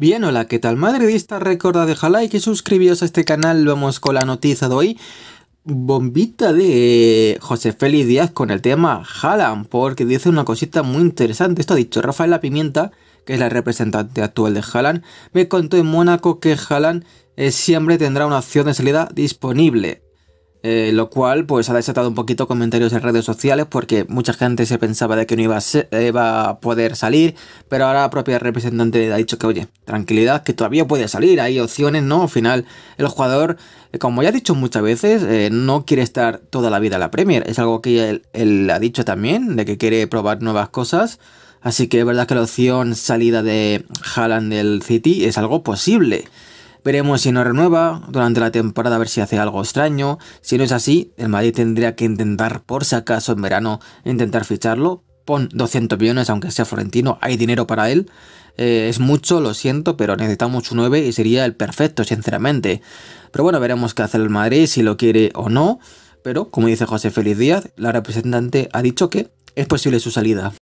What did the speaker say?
Bien, hola, ¿qué tal madridista? Recordad dejar like y suscribiros a este canal. Vamos con la noticia de hoy. Bombita de José Félix Díaz con el tema Haaland, porque dice una cosita muy interesante. Esto ha dicho Rafael La Pimienta, que es la representante actual de Haaland, me contó en Mónaco que Haaland eh, siempre tendrá una opción de salida disponible. Eh, lo cual pues ha desatado un poquito comentarios en redes sociales porque mucha gente se pensaba de que no iba a, iba a poder salir, pero ahora la propia representante ha dicho que oye, tranquilidad, que todavía puede salir, hay opciones, ¿no? Al final el jugador, eh, como ya ha dicho muchas veces, eh, no quiere estar toda la vida en la Premier, es algo que él, él ha dicho también, de que quiere probar nuevas cosas. Así que es verdad que la opción salida de Haaland del City es algo posible. Veremos si no renueva durante la temporada a ver si hace algo extraño. Si no es así, el Madrid tendría que intentar, por si acaso en verano, intentar ficharlo. Pon 200 millones, aunque sea Florentino, hay dinero para él. Eh, es mucho, lo siento, pero necesitamos un 9 y sería el perfecto, sinceramente. Pero bueno, veremos qué hace el Madrid, si lo quiere o no. Pero, como dice José Félix Díaz, la representante ha dicho que es posible su salida.